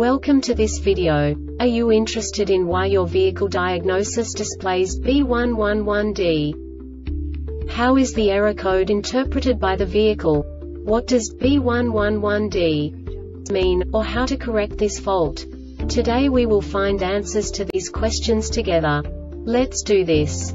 Welcome to this video. Are you interested in why your vehicle diagnosis displays B111D? How is the error code interpreted by the vehicle? What does B111D mean, or how to correct this fault? Today we will find answers to these questions together. Let's do this.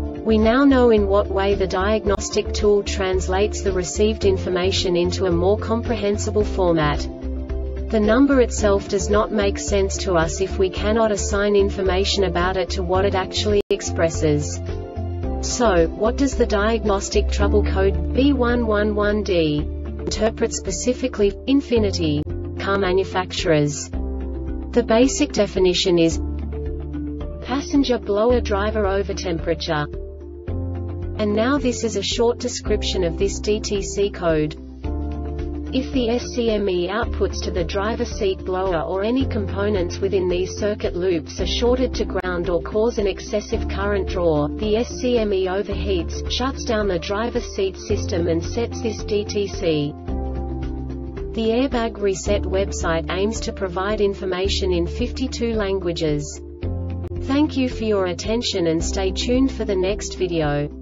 We now know in what way the diagnostic tool translates the received information into a more comprehensible format. The number itself does not make sense to us if we cannot assign information about it to what it actually expresses. So, what does the diagnostic trouble code B111D interpret specifically, Infiniti, car manufacturers? The basic definition is passenger blower driver over temperature. And now this is a short description of this DTC code. If the SCME outputs to the driver seat blower or any components within these circuit loops are shorted to ground or cause an excessive current draw, the SCME overheats, shuts down the driver seat system and sets this DTC. The Airbag Reset website aims to provide information in 52 languages. Thank you for your attention and stay tuned for the next video.